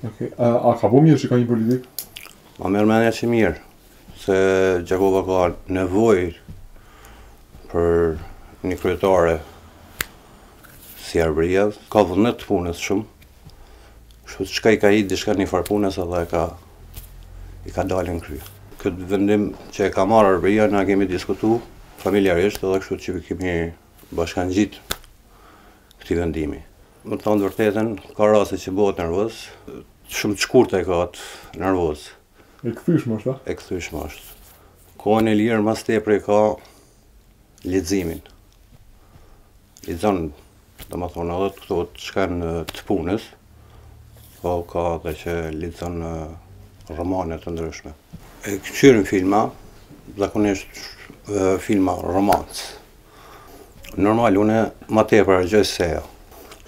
Okej, a, a ka bo mirë që ka hi n'politikë? Ma merr menja që mirë, se Gjakova ka nevojë për një kryetare si Arbria, ka vullnet t'punës shumë, shumë që ka i ka hi diçka një farë punës edhe ka i ka dalë në kry. Këtë vendim që e ka marrë Arbria, na kemi diskutu familjarisht edhe kështu që kemi bashkangjitë këtij vendimi. Me thanë të vërtetën, ka raste që bëhet nervoz, shumë të shkurtë e ka atë nervozë. E kthyshme është, a? E kthyshme është. Kohën e lirë ma s'tepër e ka leximin. Lexon, domethënë edhe këto çka janë të punës. Po ka edhe që lexon romane të ndryshme. E kqyrim filma, zakonisht filma romancë. Normal une ma tepër harxhoj se ajo.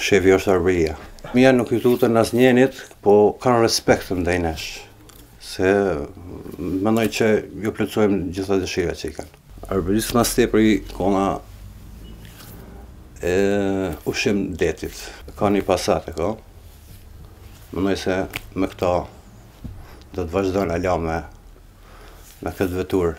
Shefi është Arbëria. Fmija nuk i tuten asnjenit, po kanë respekt ndaj nesh. Se mendoj që ju plotësojmë gjitha dëshirat që i kanë. Arbërisë ma s'tepër i kona e ushqim detit. Ka një Passat e ka. Mendoj se me këta do të vazhdojnë ala me me këtë veturë.